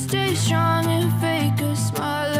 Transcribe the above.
stay strong and fake a smile